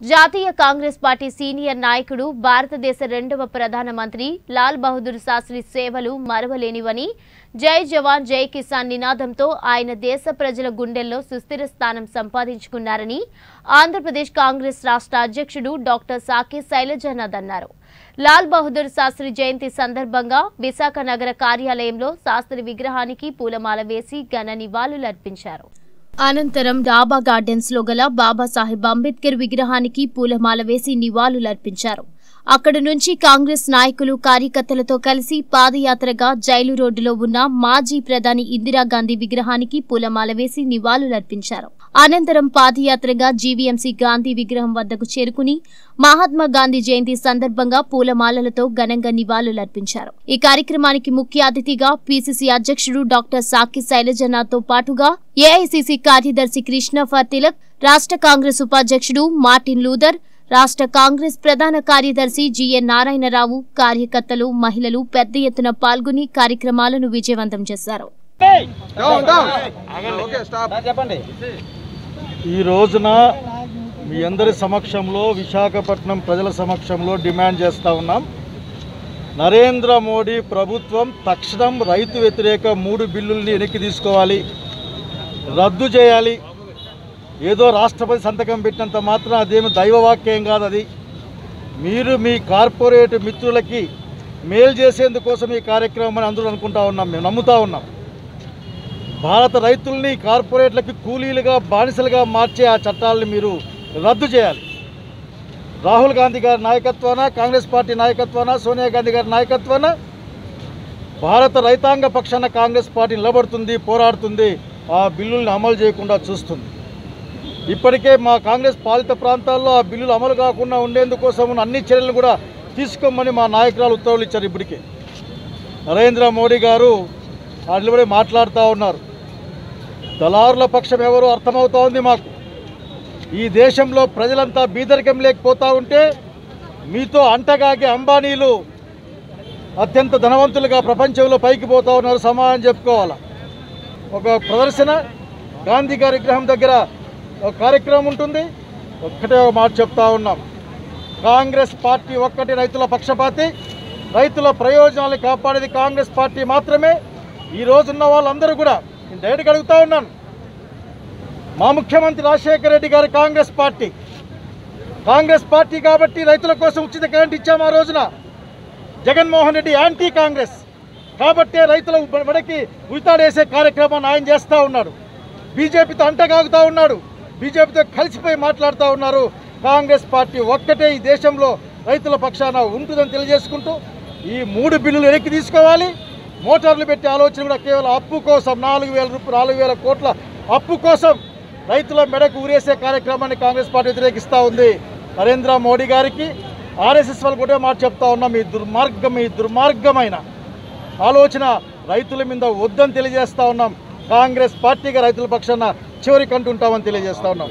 జాతీయ Congress party senior నాయకుడు భారతదేశ రెండవ ప్రధానమంత్రి లాల్ బహదూర్ శాస్త్రి సేవలు మరవలేనివని జై జవాన్ జై కిసాన్ నినాదంతో ఆయన దేశ ప్రజల గుండెల్లో సుస్థిర స్థానం సంపాదించుకున్నారని ఆంధ్రప్రదేశ్ కాంగ్రెస్ రాష్ట్ర అధ్యక్షుడు డాక్టర్ సాకి శైలజనాథ్ అన్నారు. లాల్ బహదూర్ శాస్త్రి జయంతి సందర్భంగా విశాఖ నగర కార్యాలయంలో శాస్త్రి విగ్రహానికి పూలమాల వేసి ఘన నివాళులర్పించారు. అనంతరం డాబా గార్డెన్స్లో గల బాబాసాహెబ్ అంబేద్కర్ విగ్రహానికి పూలమాల వేసి నివాళులర్పించారు. అక్కడి నుంచి కాంగ్రెస్ నాయకులు కార్యకర్తలతో కలిసి పాదయాత్రగా జైలు రోడ్డులో ఉన్న మాజీ ప్రధాని ఇందిరాగాంధీ విగ్రహానికి పూలమాల వేసి నివాళులర్పించారు. అనంతరం పాదయాత్రగా జీవీఎంసీ గాంధీ విగ్రహం వద్దకు చేరుకుని మహాత్మా గాంధీ జయంతి సందర్భంగా పూలమాలలతో ఘనంగా నివాళులర్పించారు. ఈ కార్యక్రమానికి ముఖ్య అతిథిగా పీసీసీ అధ్యక్షుడు డాక్టర్ సాకి శైలజనాథ్తో పాటుగా ఏఐసీసీ కార్యదర్శి కృష్ణ ఫర్ తిలక్ రాష్ట్ర కాంగ్రెస్ ఉపాధ్యక్షుడు మార్టిన్ లూథర్ రాష్ట్ర కాంగ్రెస్ ప్రధాన కార్యదర్శి జిఎన్ నారాయణరావు కార్యకర్తలు మహిళలు పెద్ద ఎత్తున పాల్గొని కార్యక్రమాలను విజయవంతం చేశారు. ఈ రోజున మీ అందరి సమక్షంలో విశాఖపట్నం ప్రజల సమక్షంలో డిమాండ్ చేస్తూ ఉన్నాం. నరేంద్ర మోడీ ప్రభుత్వం తక్షణం రైతు వ్యతిరేక మూడు బిల్లుల్ని వెనక్కి తీసుకోవాలి. రద్దు చేయాలి. ఏదో రాష్ట్రపతి సంతకం పెట్టినంత మాత్రం అదేమి దైవవాక్యం కాదు అది. మీరు మీ కార్పొరేట్ మిత్రులకి మేలు చేసేందుకోసం ఈ కార్యక్రమం అని అందరూ అనుకుంటా ఉన్నాం మేము నమ్ముతా ఉన్నాం. భారత రైతుల్ని కార్పొరేట్లకి కూలీలుగా బానిసలుగా మార్చే ఆ చట్టాలని మీరు రద్దు చేయాలి. రాహుల్ గాంధీ గారి నాయకత్వాన కాంగ్రెస్ పార్టీ నాయకత్వాన సోనియా గాంధీ గారి నాయకత్వాన భారత రైతాంగ పక్షాన కాంగ్రెస్ పార్టీ నిలబడుతుంది పోరాడుతుంది ఆ బిల్లుల్ని అమలు చేయకుండా చూస్తుంది. ఇప్పటికే మా కాంగ్రెస్ పాలిత ప్రాంతాల్లో ఆ బిల్లులు అమలు కాకుండా ఉండేందుకోసం అన్ని చర్యలు కూడా తీసుకోమని మా నాయకురాలు ఉత్తర్వులు ఇచ్చారు ఇప్పటికే. నరేంద్ర మోడీ గారు నిలబడి మాట్లాడుతూ ఉన్నారు. దళారుల పక్షం ఎవరో అర్థమవుతా ఉంది మాకు. ఈ దేశంలో ప్రజలంతా బీదరికం లేకపోతూ ఉంటే మీతో అంటగాగే అంబానీలు అత్యంత ధనవంతులుగా ప్రపంచంలో పైకి పోతా ఉన్నారు. సమాధానం చెప్పుకోవాలా? ఒక ప్రదర్శన గాంధీ గారి విగ్రహం దగ్గర ఒక కార్యక్రమం ఉంటుంది. ఒక్కటే ఒక మాట చెప్తా ఉన్నాం. కాంగ్రెస్ పార్టీ ఒక్కటి రైతుల పక్షపాతి. రైతుల ప్రయోజనాలు కాపాడేది కాంగ్రెస్ పార్టీ మాత్రమే. ఈ రోజున్న వాళ్ళందరూ కూడా నేను డైరెక్ట్గా అడుగుతా ఉన్నాను. మా ముఖ్యమంత్రి రాజశేఖర రెడ్డి గారి కాంగ్రెస్ పార్టీ. కాంగ్రెస్ పార్టీ కాబట్టి రైతుల కోసం ఉచిత కరెంట్ ఇచ్చాము ఆ రోజున. జగన్మోహన్ రెడ్డి యాంటీ కాంగ్రెస్. కాబట్టే రైతుల బడికి ఉరితాడేసే కార్యక్రమాన్ని ఆయన చేస్తూ ఉన్నాడు. బీజేపీతో అంటగాగుతూ ఉన్నాడు. బీజేపీతో కలిసిపోయి మాట్లాడుతూ ఉన్నారు. కాంగ్రెస్ పార్టీ ఒక్కటే ఈ దేశంలో రైతుల పక్షాన ఉంటుందని తెలియజేసుకుంటూ ఈ మూడు బిల్లులు వెనక్కి తీసుకోవాలి. మోటార్లు పెట్టే ఆలోచన కూడా కేవలం అప్పు కోసం నాలుగు వేల రూపాయలు నాలుగు వేల కోట్ల అప్పు కోసం రైతుల మెడకు ఊరేసే కార్యక్రమాన్ని కాంగ్రెస్ పార్టీ వ్యతిరేకిస్తూ ఉంది. నరేంద్ర మోడీ గారికి ఆర్ఎస్ఎస్ వాళ్ళు కూడా మాట చెప్తా ఉన్నాం ఈ దుర్మార్గం ఈ దుర్మార్గమైన ఆలోచన రైతుల మీద వద్దని తెలియజేస్తూ ఉన్నాం. కాంగ్రెస్ పార్టీగా రైతుల పక్షాన చివరికి అంటుంటామని తెలియజేస్తా ఉన్నాం.